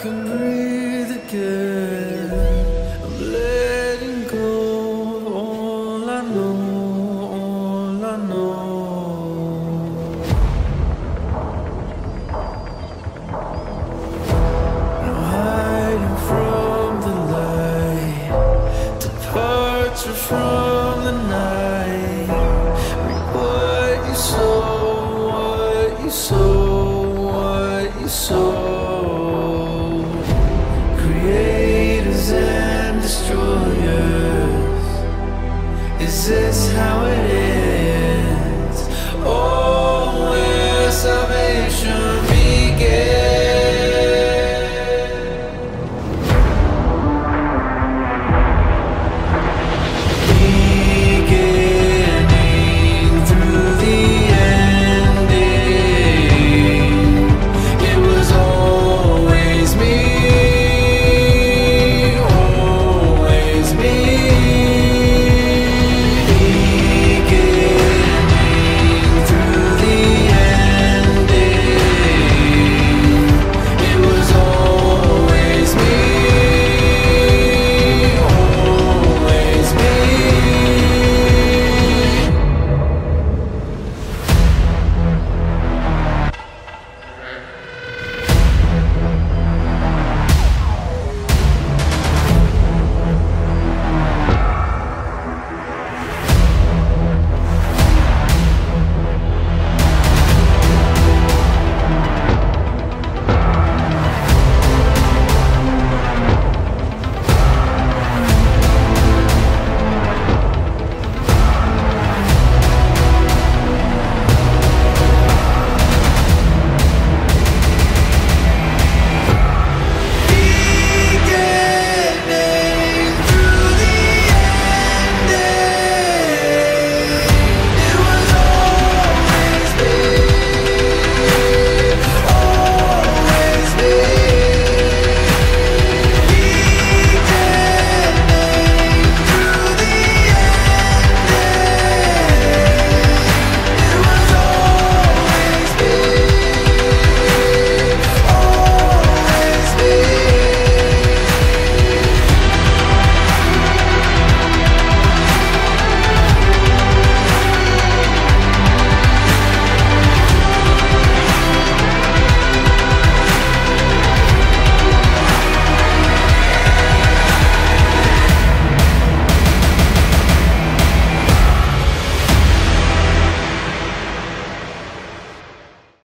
can breathe again. I'm letting go all I know, all I know. I'm hiding from the light, departure from the night. Read what you saw, what you saw. Destroyers. Is how it is?